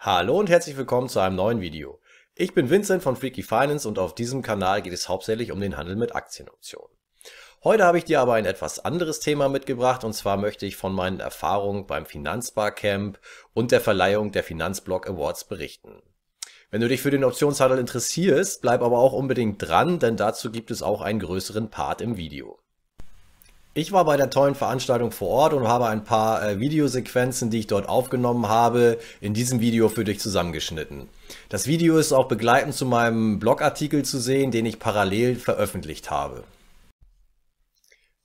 Hallo und herzlich willkommen zu einem neuen Video. Ich bin Vincent von Freaky Finance und auf diesem Kanal geht es hauptsächlich um den Handel mit Aktienoptionen. Heute habe ich dir aber ein etwas anderes Thema mitgebracht und zwar möchte ich von meinen Erfahrungen beim Finanzbarcamp und der Verleihung der Finanzblock Awards berichten. Wenn du dich für den Optionshandel interessierst, bleib aber auch unbedingt dran, denn dazu gibt es auch einen größeren Part im Video. Ich war bei der tollen Veranstaltung vor Ort und habe ein paar äh, Videosequenzen, die ich dort aufgenommen habe, in diesem Video für dich zusammengeschnitten. Das Video ist auch begleitend zu meinem Blogartikel zu sehen, den ich parallel veröffentlicht habe.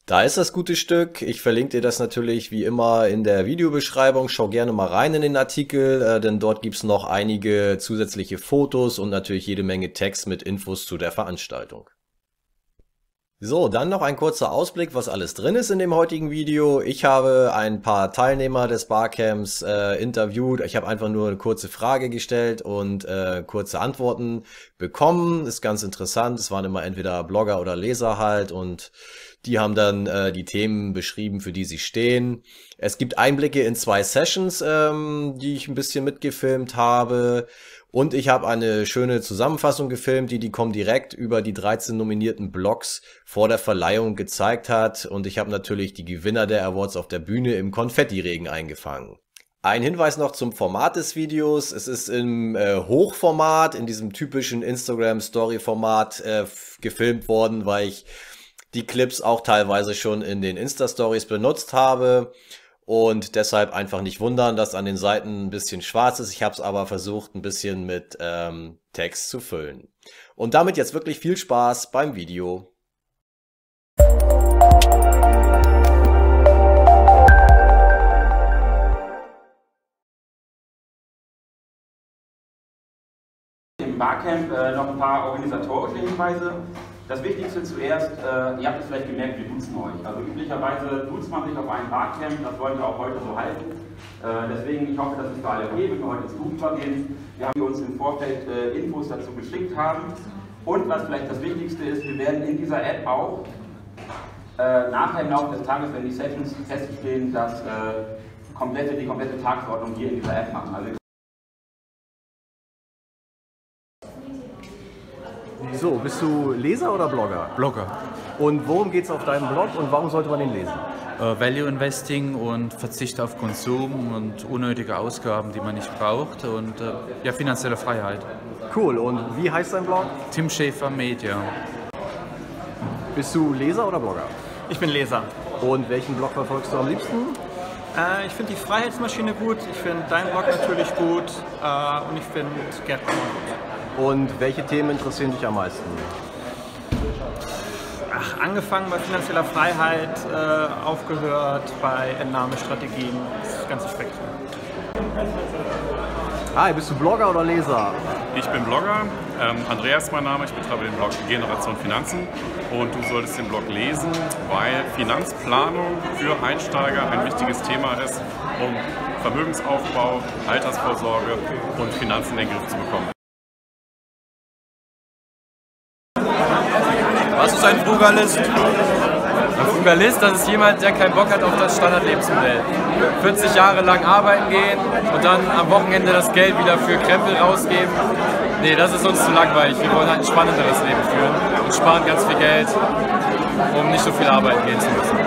Da ist das gute Stück. Ich verlinke dir das natürlich wie immer in der Videobeschreibung. Schau gerne mal rein in den Artikel, äh, denn dort gibt es noch einige zusätzliche Fotos und natürlich jede Menge Text mit Infos zu der Veranstaltung. So, dann noch ein kurzer Ausblick, was alles drin ist in dem heutigen Video. Ich habe ein paar Teilnehmer des Barcamps äh, interviewt. Ich habe einfach nur eine kurze Frage gestellt und äh, kurze Antworten bekommen. Ist ganz interessant. Es waren immer entweder Blogger oder Leser halt und die haben dann äh, die Themen beschrieben, für die sie stehen. Es gibt Einblicke in zwei Sessions, ähm, die ich ein bisschen mitgefilmt habe. Und ich habe eine schöne Zusammenfassung gefilmt, die die Comdirect über die 13 nominierten Blogs vor der Verleihung gezeigt hat. Und ich habe natürlich die Gewinner der Awards auf der Bühne im Konfettiregen eingefangen. Ein Hinweis noch zum Format des Videos. Es ist im äh, Hochformat, in diesem typischen Instagram-Story-Format äh, gefilmt worden, weil ich die Clips auch teilweise schon in den Insta-Stories benutzt habe. Und deshalb einfach nicht wundern, dass an den Seiten ein bisschen schwarz ist. Ich habe es aber versucht, ein bisschen mit ähm, Text zu füllen. Und damit jetzt wirklich viel Spaß beim Video. Im Barcamp äh, noch ein paar organisatorische Hinweise. Das Wichtigste zuerst, äh, ihr habt es vielleicht gemerkt, wir duzen euch. Also üblicherweise duzt man sich auf einem Barcamp, das wollen wir auch heute so halten. Äh, deswegen, ich hoffe, das ist für alle okay, wenn wir heute ins Duzen übergehen. Wir haben uns im Vorfeld äh, Infos dazu geschickt haben. Und was vielleicht das Wichtigste ist, wir werden in dieser App auch äh, nachher im Laufe des Tages, wenn die Sessions feststehen, dass äh, komplette, die komplette Tagesordnung hier in dieser App machen. Also So, bist du Leser oder Blogger? Blogger. Und worum geht es auf deinem Blog und warum sollte man ihn lesen? Äh, Value Investing und Verzicht auf Konsum und unnötige Ausgaben, die man nicht braucht und äh, ja, finanzielle Freiheit. Cool, und wie heißt dein Blog? Tim Schäfer Media. Bist du Leser oder Blogger? Ich bin Leser. Und welchen Blog verfolgst du am liebsten? Äh, ich finde die Freiheitsmaschine gut, ich finde deinen Blog natürlich gut äh, und ich finde Gerd gut. Und welche Themen interessieren dich am meisten? Ach, angefangen bei finanzieller Freiheit, äh, aufgehört bei Entnahmestrategien, das ganze Spektrum. Hi, bist du Blogger oder Leser? Ich bin Blogger, ähm, Andreas ist mein Name, ich betreibe den Blog Generation Finanzen und du solltest den Blog lesen, weil Finanzplanung für Einsteiger ein wichtiges Thema ist, um Vermögensaufbau, Altersvorsorge und Finanzen in den Griff zu bekommen. Was ist ein Frugalist? Ein Frugalist, das ist jemand, der keinen Bock hat auf das Standardlebensmodell. 40 Jahre lang arbeiten gehen und dann am Wochenende das Geld wieder für Krempel rausgeben. Nee, das ist uns zu langweilig. Wir wollen halt ein spannenderes Leben führen und sparen ganz viel Geld, um nicht so viel arbeiten gehen zu müssen.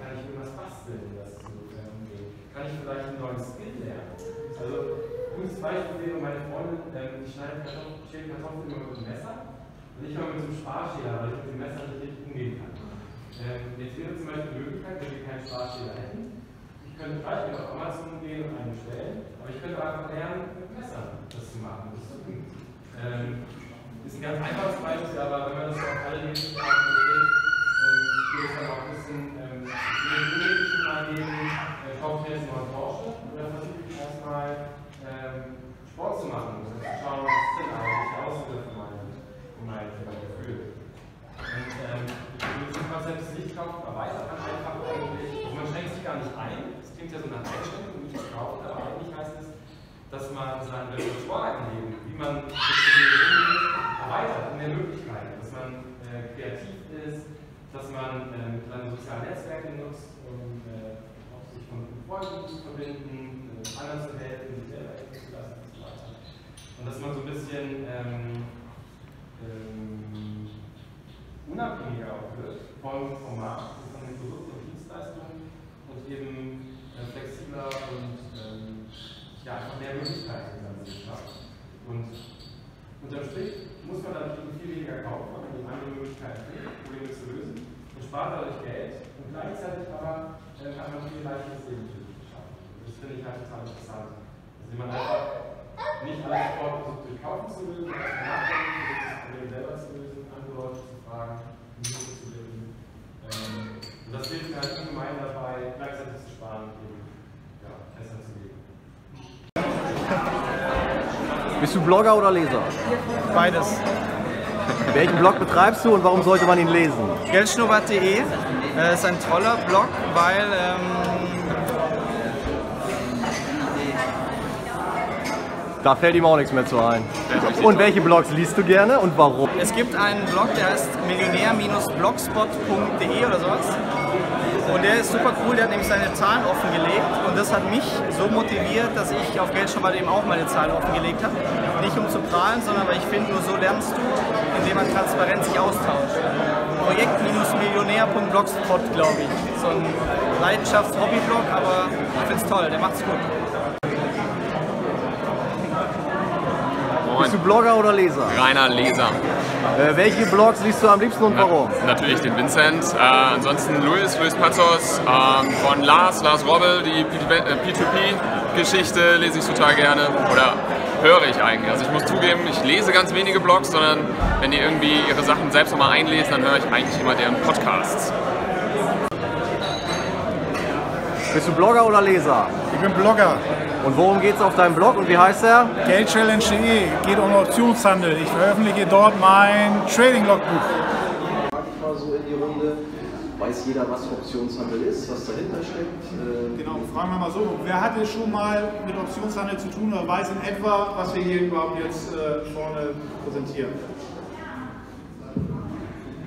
Kann ich irgendwas basteln, um das zu umgehen? Kann ich vielleicht einen neuen Skill lernen? Also, gutes Beispiel wäre meine Freundin, ähm, die schneidet Kartoffeln, schält Kartoffeln immer mit dem Messer und ich immer mit so einem Sparschäler, weil ich mit dem Messer nicht richtig umgehen kann. Ähm, jetzt wäre zum Beispiel die Möglichkeit, wenn wir keinen Sparschäler hätten, ich könnte vielleicht auf Amazon gehen und einen bestellen, aber ich könnte einfach lernen, mit dem Messer das zu machen, das tun. Ähm, ist ein ganz einfaches Beispiel, aber wenn man das auf alle Lebensbereiche überträgt, ähm, geht es dann auch ein bisschen ähm, schon mal geben, äh, kaufe ich mir jetzt mal einen Porsche oder versuche ich erstmal ähm, Sport zu machen, um zu schauen, was ist denn eigentlich der Auslöser für mein, für mein, für mein Gefühl. Und ähm, mit diesem Konzept des Lichtkaufens erweitert man einfach eigentlich, also man schränkt sich gar nicht ein, das klingt ja so nach Einschränkung, nicht kaufen, aber eigentlich heißt es, dass man sein Repertoire im Leben, wie man mit dem Leben umgeht, erweitert in der Möglichkeiten, dass man äh, kreativ ist, dass man äh, seine sozialen Netzwerke nutzt, um äh, auch sich von Vorlieben verbinden, äh, anderen zu helfen, sich selber helfen zu lassen und so weiter. Und dass man so ein bisschen ähm, ähm, unabhängiger auch wird vom Format, von den Produkten und Dienstleistungen und eben äh, flexibler und ähm, ja, einfach mehr Möglichkeiten dann sich schafft. Und unterm Strich muss man dann viel weniger kaufen, weil man andere Möglichkeiten findet, Probleme zu lösen und spart dadurch Geld und gleichzeitig aber äh, kann man viel leichteres Leben schaffen. Das finde ich halt total interessant. Also man einfach nicht alles sofort versucht durch Kaufen zu lösen, sondern nachdenken, versucht das Problem selber zu lösen, andere Leute zu fragen, Hilfe zu bitten. Ähm, und das hilft mir halt ungemein dabei, gleichzeitig zu sparen und eben ja, besser zu leben. Bist du Blogger oder Leser? Beides. Welchen Blog betreibst du und warum sollte man ihn lesen? Geldschnurrbart.de äh, ist ein toller Blog, weil ähm, Da fällt ihm auch nichts mehr zu ein. Und welche Blogs liest du gerne und warum? es gibt einen Blog, der heißt millionär-blogspot.de oder sowas. Und der ist super cool, der hat nämlich seine Zahlen offengelegt und das hat mich so motiviert, dass ich auf Geldschnurrbart eben auch meine Zahlen offengelegt habe. Nicht um zu prahlen, sondern weil ich finde, nur so lernst du, indem man transparent sich austauscht. Projekt-millionär.blogspot, glaube ich. So ein Leidenschafts-Hobby-Blog, aber ich finde es toll, der macht's gut. Bist du Blogger oder Leser? Reiner Leser. Äh, welche Blogs liest du am liebsten und warum? Natürlich den Vincent. Äh, ansonsten Luis, Luis Pazos. Ähm, von Lars, Lars Robbel, die P2P-Geschichte lese ich total gerne. Oder höre ich eigentlich. Also ich muss zugeben, ich lese ganz wenige Blogs, sondern wenn die irgendwie ihre Sachen selbst nochmal einlesen, dann höre ich eigentlich immer deren Podcasts. Bist du Blogger oder Leser? Ich bin Blogger. Und worum geht's auf deinem Blog und wie heißt er? Geldchallenge.de geht um Optionshandel. Ich veröffentliche dort mein Trading-Logbuch. Mal so in die Runde. Weiß jeder, was Optionshandel ist, was dahinter steckt? Äh, Genau, fragen wir mal so. Wer hatte schon mal mit Optionshandel zu tun oder weiß in etwa, was wir hier überhaupt jetzt äh, vorne präsentieren?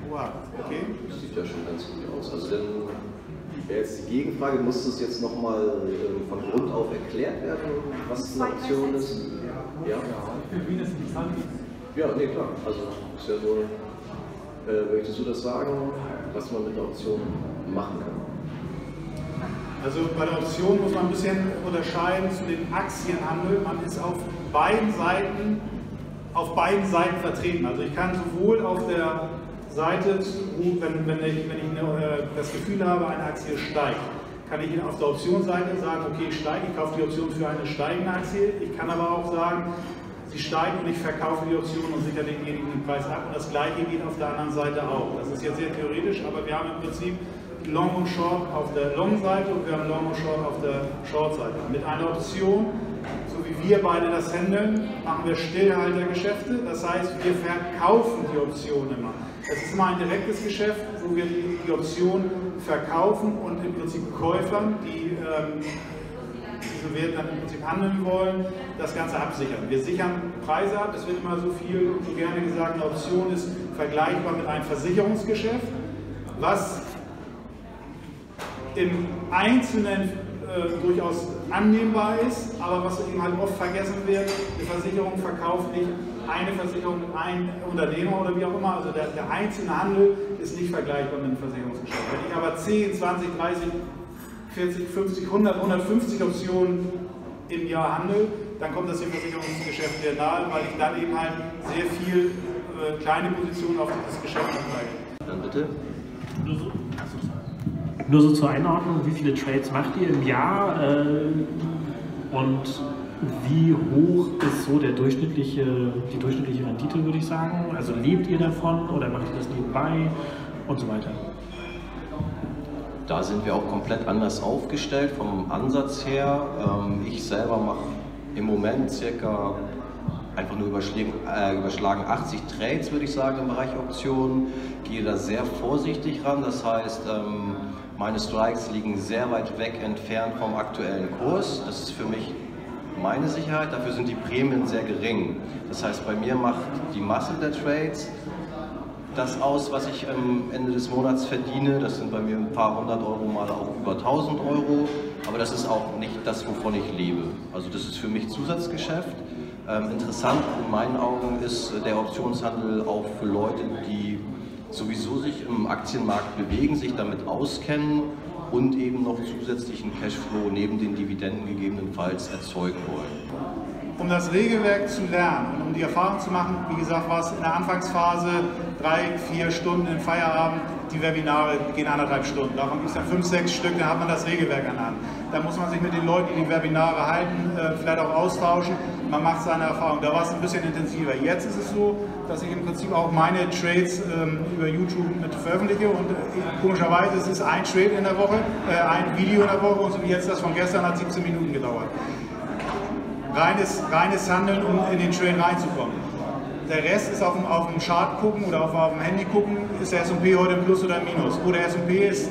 Wow, okay. Das sieht ja schon ganz gut aus. Also dann wäre jetzt die Gegenfrage, muss das jetzt nochmal äh, von Grund auf erklärt werden, was eine Option ist? Ja. Ja, nee, klar. Also ist ja nur, äh, möchtest du das sagen, was man mit der Option machen kann? Also bei der Option muss man ein bisschen unterscheiden zu dem Aktienhandel. Man ist auf beiden Seiten, auf beiden Seiten vertreten. Also ich kann sowohl auf der Seite, wenn, wenn ich, wenn ich eine, äh, das Gefühl habe, eine Aktie steigt, kann ich auf der Optionsseite sagen, okay, steige, ich kaufe die Option für eine steigende Aktie. Ich kann aber auch sagen, sie steigen und ich verkaufe die Option und sichere denjenigen den Preis ab. Und das gleiche geht auf der anderen Seite auch. Das ist jetzt sehr theoretisch, aber wir haben im Prinzip Long und Short auf der Long-Seite und wir haben Long und Short auf der Short-Seite. Mit einer Option, wie wir beide das handeln, machen wir Stillhaltergeschäfte. Das heißt, wir verkaufen die Option immer. Es ist immer ein direktes Geschäft, wo wir die, die Option verkaufen und im Prinzip Käufern, die ähm, diesen Wert dann im Prinzip handeln wollen, das Ganze absichern. Wir sichern Preise ab. Es wird immer so viel, so gerne gesagt, eine Option ist vergleichbar mit einem Versicherungsgeschäft, was im Einzelnen äh, durchaus annehmbar ist, aber was eben halt oft vergessen wird, eine Versicherung verkauft nicht eine Versicherung mit einem Unternehmer oder wie auch immer, also der, der einzelne Handel ist nicht vergleichbar mit einem Versicherungsgeschäft. Wenn ich aber 10, 20, 30, 40, 50, 100, 150 Optionen im Jahr handel, dann kommt das dem Versicherungsgeschäft sehr nahe, weil ich dann eben halt sehr viel äh, kleine Positionen auf dieses Geschäft anzeige. Dann bitte. Nur so, zur Einordnung, wie viele Trades macht ihr im Jahr äh, und wie hoch ist so der durchschnittliche, die durchschnittliche Rendite, würde ich sagen? Also lebt ihr davon oder macht ihr das nebenbei und so weiter? Da sind wir auch komplett anders aufgestellt vom Ansatz her. Ähm, Ich selber mache im Moment circa einfach nur überschlagen, äh, überschlagen 80 Trades, würde ich sagen, im Bereich Optionen. Gehe da sehr vorsichtig ran. Das heißt, ähm, meine Strikes liegen sehr weit weg entfernt vom aktuellen Kurs. Das ist für mich meine Sicherheit. Dafür sind die Prämien sehr gering. Das heißt, bei mir macht die Masse der Trades das aus, was ich am Ende des Monats verdiene. Das sind bei mir ein paar hundert Euro mal auch über 1000 Euro. Aber das ist auch nicht das, wovon ich lebe. Also das ist für mich Zusatzgeschäft. Ähm, interessant in meinen Augen ist der Optionshandel auch für Leute, die sowieso sich im Aktienmarkt bewegen, sich damit auskennen und eben noch zusätzlichen Cashflow neben den Dividenden gegebenenfalls erzeugen wollen. Um das Regelwerk zu lernen und um die Erfahrung zu machen, wie gesagt, war es in der Anfangsphase drei, vier Stunden im Feierabend, die Webinare gehen anderthalb Stunden. Davon gibt es dann fünf, sechs Stück, dann hat man das Regelwerk an Hand. Da muss man sich mit den Leuten, die die Webinare halten, äh, vielleicht auch austauschen. Man macht seine Erfahrung. Da war es ein bisschen intensiver. Jetzt ist es so, dass ich im Prinzip auch meine Trades ähm, über YouTube mit veröffentliche und äh, komischerweise ist es ein Trade in der Woche, äh, ein Video in der Woche und so wie jetzt das von gestern hat 17 Minuten gedauert reines, reines Handeln, um in den Trade reinzukommen. Der Rest ist auf dem, auf dem Chart gucken oder auf, auf dem Handy gucken, ist der S&P heute im Plus oder im Minus. Oder S&P ist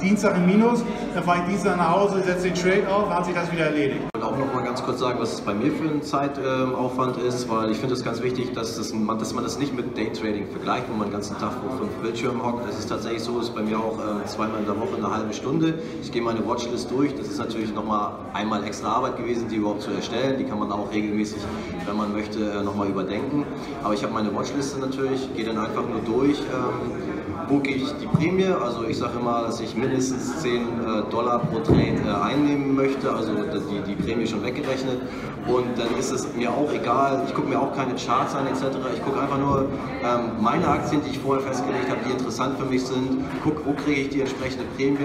Dienstag im Minus, dann fahre ich Dienstag nach Hause, setze den Trade auf, dann hat sich das wieder erledigt. Auch noch mal ganz kurz sagen, was es bei mir für ein Zeitaufwand ist, weil ich finde es ganz wichtig, dass, das, dass, man das nicht mit Daytrading vergleicht, wo man den ganzen Tag vor fünf Bildschirmen hockt. Es ist tatsächlich so, es ist bei mir auch äh, zweimal in der Woche eine halbe Stunde. Ich gehe meine Watchlist durch. Das ist natürlich noch mal einmal extra Arbeit gewesen, die überhaupt zu erstellen. Die kann man auch regelmäßig, wenn man möchte, äh, noch mal überdenken. Aber ich habe meine Watchliste natürlich, gehe dann einfach nur durch. Ähm, buche ich die Prämie. Also ich sage immer, dass ich mindestens 10 äh, Dollar pro Trade äh, einnehmen möchte, also die, die Prämie schon weggerechnet. Und dann ist es mir auch egal, ich gucke mir auch keine Charts an etc. Ich gucke einfach nur ähm, meine Aktien, die ich vorher festgelegt habe, die interessant für mich sind. Guck, wo kriege ich die entsprechende Prämie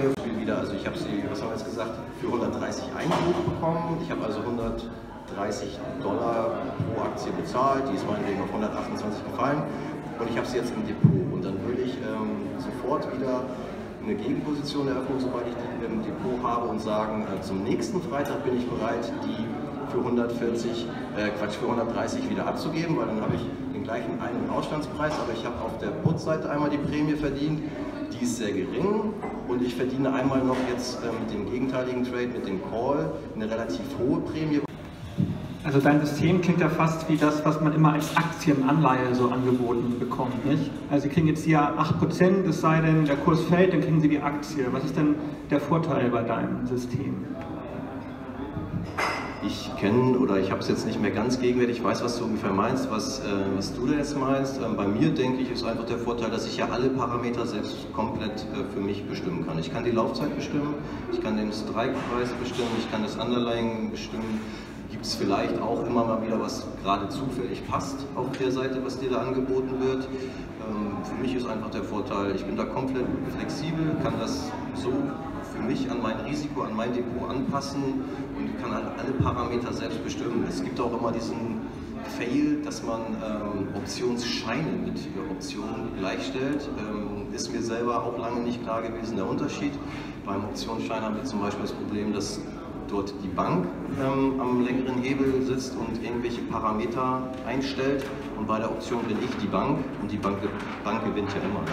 wieder. Also ich habe sie, was haben wir jetzt gesagt, für 130 eingebucht bekommen. Ich habe also 130 Dollar pro Aktie bezahlt. Die ist meinetwegen auf 128 gefallen und ich habe sie jetzt im Depot. Sofort wieder eine Gegenposition eröffnen, sobald ich die im Depot habe und sagen, äh, zum nächsten Freitag bin ich bereit, die für 140, äh, Quatsch, für 130 wieder abzugeben, weil dann habe ich den gleichen Ein- und Ausstandspreis, aber ich habe auf der Put-Seite einmal die Prämie verdient, die ist sehr gering und ich verdiene einmal noch jetzt mit dem gegenteiligen Trade, mit dem Call, eine relativ hohe Prämie. Also dein System klingt ja fast wie das, was man immer als Aktienanleihe so angeboten bekommt, nicht? Also Sie kriegen jetzt hier 8%, es sei denn, der Kurs fällt, dann kriegen Sie die Aktie. Was ist denn der Vorteil bei deinem System? Ich kenne oder ich habe es jetzt nicht mehr ganz gegenwärtig, ich weiß, was du ungefähr meinst, was, äh, was du da jetzt meinst. Ähm, bei mir denke ich, ist einfach der Vorteil, dass ich ja alle Parameter selbst komplett äh, für mich bestimmen kann. Ich kann die Laufzeit bestimmen, ich kann den Strikepreis bestimmen, ich kann das Underlying bestimmen, es vielleicht auch immer mal wieder, was gerade zufällig passt auf der Seite, was dir da angeboten wird. Ähm, für mich ist einfach der Vorteil, ich bin da komplett flexibel, kann das so für mich an mein Risiko, an mein Depot anpassen und kann halt alle Parameter selbst bestimmen. Es gibt auch immer diesen Fail, dass man ähm, Optionsscheine mit Optionen gleichstellt. Ähm, ist mir selber auch lange nicht klar gewesen, der Unterschied. Beim Optionsschein haben wir zum Beispiel das Problem, dass dort die Bank ähm, am längeren Hebel sitzt und irgendwelche Parameter einstellt. Und bei der Option bin ich die Bank und die Bank, Bank gewinnt ja immer.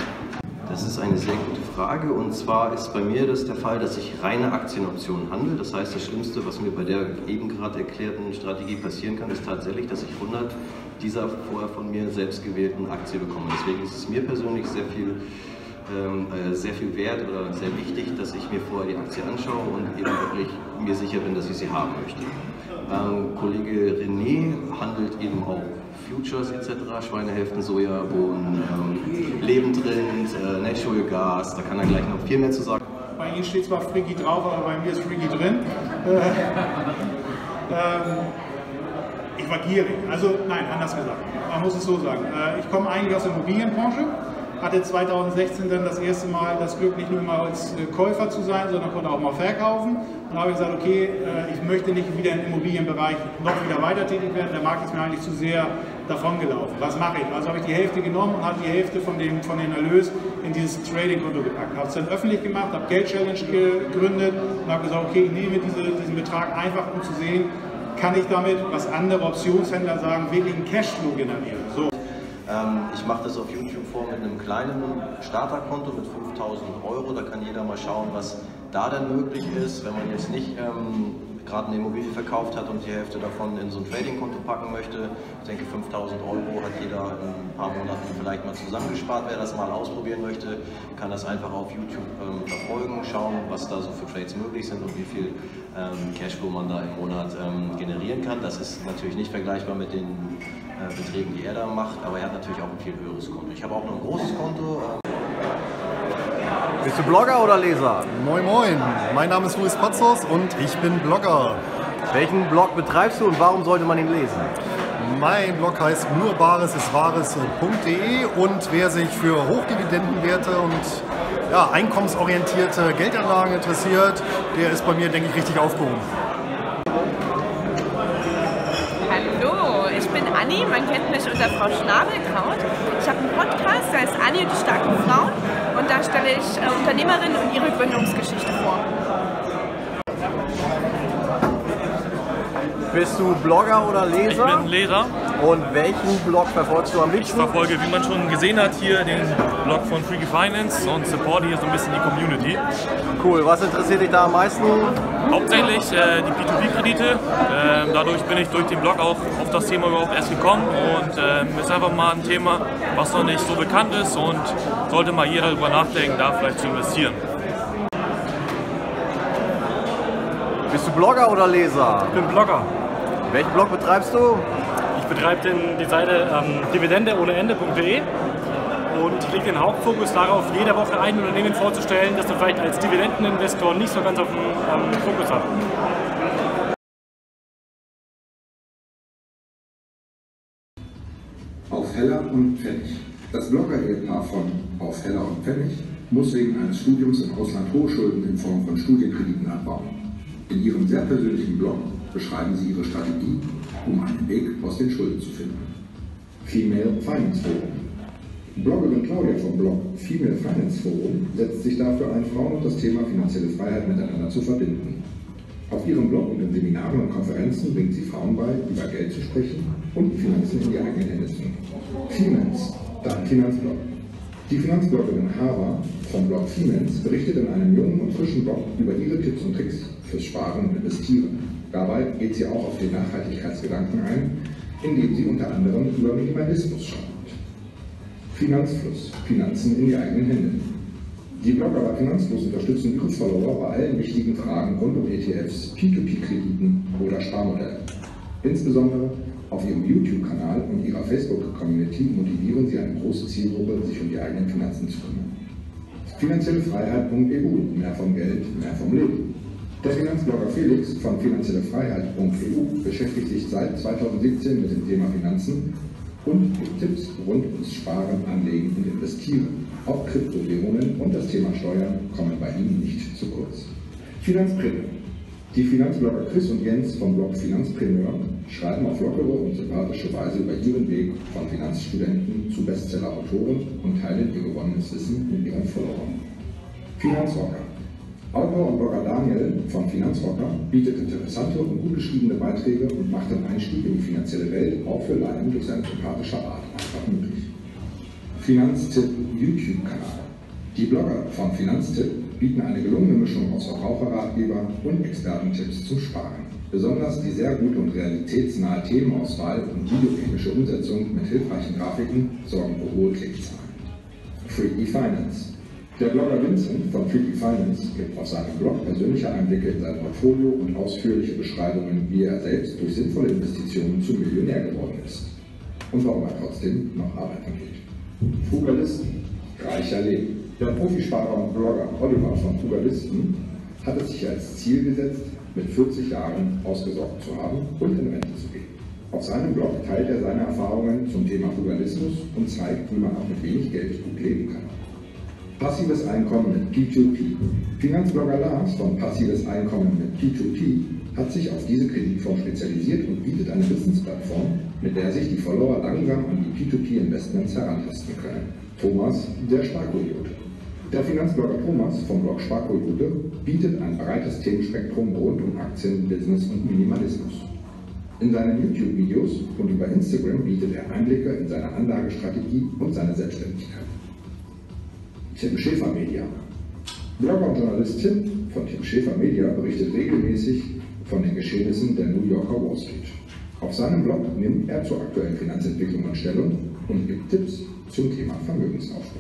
Das ist eine sehr gute Frage und zwar ist bei mir das der Fall, dass ich reine Aktienoptionen handle. Das heißt, das Schlimmste, was mir bei der eben gerade erklärten Strategie passieren kann, ist tatsächlich, dass ich 100 dieser vorher von mir selbst gewählten Aktien bekomme. Deswegen ist es mir persönlich sehr viel sehr viel wert oder sehr wichtig, dass ich mir vorher die Aktie anschaue und eben wirklich mir sicher bin, dass ich sie haben möchte. Ähm, Kollege René handelt eben auch Futures etc., Schweinehälften, Sojabohnen, ähm, Lebendrind, äh, Natural Gas, da kann er gleich noch viel mehr zu sagen. Bei Ihnen steht zwar Friggy drauf, aber bei mir ist Friggy drin. Äh, ähm, ich war gierig. Also nein, anders gesagt. Man muss es so sagen. Äh, ich komme eigentlich aus der Immobilienbranche hatte 2016 dann das erste Mal das Glück, nicht nur mal als äh, Käufer zu sein, sondern konnte auch mal verkaufen. Und habe ich gesagt, okay, äh, ich möchte nicht wieder im Immobilienbereich noch wieder weiter tätig werden, der Markt ist mir eigentlich zu sehr davongelaufen. Was mache ich? Also habe ich die Hälfte genommen und habe die Hälfte von dem, von dem Erlös in dieses Trading-Konto gepackt. Habe es dann öffentlich gemacht, habe Geld-Challenge gegründet und habe gesagt, okay, ich nehme diese, diesen Betrag einfach, um zu sehen, kann ich damit, was andere Optionshändler sagen, wirklich einen Cashflow generieren. So. Ähm, ich mache das auf YouTube vor mit einem kleinen Starterkonto mit 5000 Euro. Da kann jeder mal schauen, was da dann möglich ist. Wenn man jetzt nicht ähm, gerade eine Immobilie verkauft hat und die Hälfte davon in so ein Trading-Konto packen möchte. Ich denke, 5000 Euro hat jeder in ein paar Monaten vielleicht mal zusammengespart. Wer das mal ausprobieren möchte, kann das einfach auf YouTube ähm, verfolgen, schauen, was da so für Trades möglich sind und wie viel ähm, Cashflow man da im Monat ähm, generieren kann. Das ist natürlich nicht vergleichbar mit den Beträgen, die er da macht, aber er hat natürlich auch ein viel höheres Konto. Ich habe auch noch ein großes Konto. Ähm bist du Blogger oder Leser? Moin Moin, mein Name ist Luis Patzos und ich bin Blogger. Welchen Blog betreibst du und warum sollte man ihn lesen? Mein Blog heißt nurbaresistwahres.de und wer sich für Hochdividendenwerte und ja, einkommensorientierte Geldanlagen interessiert, der ist bei mir, denke ich, richtig aufgehoben. Hallo, ich bin Anni, man kennt mich unter Frau Schnabelkraut. Ich habe einen Podcast, der heißt Anni und die starken Frauen und da stelle ich äh, Unternehmerinnen und ihre Gründungsgeschichte vor. Bist du Blogger oder Leser? Ich bin Leser. Und welchen Blog verfolgst du am liebsten? Ich verfolge, wie man schon gesehen hat, hier den Blog von Freaky Finance und support hier so ein bisschen die Community. Cool, was interessiert dich da am meisten? Hauptsächlich äh, die P2P-Kredite. Ähm, dadurch bin ich durch den Blog auch auf das Thema überhaupt erst gekommen und ähm, ist einfach mal ein Thema, was noch nicht so bekannt ist und sollte mal jeder darüber nachdenken, da vielleicht zu investieren. Bist du Blogger oder Leser? Ich bin Blogger. Welchen Blog betreibst du? Ich betreibe den, die Seite ähm, Ende.de und lege den Hauptfokus darauf, jede Woche ein Unternehmen vorzustellen, das du vielleicht als Dividendeninvestor nicht so ganz auf dem ähm, Fokus hast. Auf Heller und Pfennig. Das Blogger-Ehepaar von Auf Heller und Pfennig muss wegen eines Studiums im Ausland hohe Schulden in Form von Studienkrediten abbauen. In ihrem sehr persönlichen Blog beschreiben sie ihre Strategie, um einen Weg aus den Schulden zu finden. Female Finance Forum. Bloggerin Claudia vom Blog Female Finance Forum setzt sich dafür ein, Frauen und das Thema finanzielle Freiheit miteinander zu verbinden. Auf ihrem Blog und in Seminaren und Konferenzen bringt sie Frauen bei, über Geld zu sprechen und Finanzen in die eigenen Hände zu nehmen. Finance, dein Finanzblog. Die Finanzbloggerin Hava vom Blog Finance berichtet in einem jungen und frischen Blog über ihre Tipps und Tricks fürs Sparen und Investieren. Dabei geht sie auch auf den Nachhaltigkeitsgedanken ein, indem sie unter anderem über Minimalismus schreibt. Finanzfluss, Finanzen in die eigenen Hände. Die Blogger bei Finanzfluss unterstützen ihre Follower bei allen wichtigen Fragen rund um ETFs, P2P-Krediten oder Sparmodelle. Insbesondere auf ihrem YouTube-Kanal und ihrer Facebook-Community motivieren sie eine große Zielgruppe, sich um die eigenen Finanzen zu kümmern. Finanzielle Freiheit.eu, mehr vom Geld, mehr vom Leben. Der Finanzblogger Felix von finanziellefreiheit.eu beschäftigt sich seit 2017 mit dem Thema Finanzen und gibt Tipps rund ums Sparen, Anlegen und Investieren. Auch Kryptowährungen und das Thema Steuern kommen bei ihm nicht zu kurz. Finanzpreneur. Die Finanzblogger Chris und Jens vom Blog Finanzpreneur schreiben auf lockere und sympathische Weise über ihren Weg von Finanzstudenten zu Bestseller-Autoren und teilen ihr gewonnenes Wissen mit ihren Followern. Finanzrocker. Autor und Blogger Daniel von Finanzrocker bietet interessante und gut geschriebene Beiträge und macht den Einstieg in die finanzielle Welt auch für Laien durch seine sympathische Art einfach möglich. Finanztipp YouTube-Kanal. Die Blogger von Finanztipp bieten eine gelungene Mischung aus Verbraucherratgeber und Expertentipps zum Sparen. Besonders die sehr gute und realitätsnahe Themenauswahl und videoähnliche Umsetzung mit hilfreichen Grafiken sorgen für hohe Klickzahlen. Freaky Finance. Der Blogger Vincent von Freaky Finance gibt auf seinem Blog persönliche Einblicke in sein Portfolio und ausführliche Beschreibungen, wie er selbst durch sinnvolle Investitionen zum Millionär geworden ist und warum er trotzdem noch arbeiten geht. Fugalisten, reicher Leben. Der Profisparer und Blogger Oliver von Fugalisten hat es sich als Ziel gesetzt, mit 40 Jahren ausgesorgt zu haben und in Rente zu gehen. Auf seinem Blog teilt er seine Erfahrungen zum Thema Fugalismus und zeigt, wie man auch mit wenig Geld gut leben kann. Passives Einkommen mit P2P. Finanzblogger Lars von Passives Einkommen mit P2P hat sich auf diese Kreditform spezialisiert und bietet eine Wissensplattform, mit der sich die Follower langsam an die P2P-Investments herantasten können. Thomas, der Sparkoyote. Der Finanzblogger Thomas vom Blog Sparkoyote bietet ein breites Themenspektrum rund um Aktien, Business und Minimalismus. In seinen YouTube-Videos und über Instagram bietet er Einblicke in seine Anlagestrategie und seine Selbstständigkeit. Tim Schäfer Media. Blogger und Journalist Tim von Tim Schäfer Media berichtet regelmäßig von den Geschehnissen der New Yorker Wall Street. Auf seinem Blog nimmt er zur aktuellen Finanzentwicklung Stellung und gibt Tipps zum Thema Vermögensaufbau.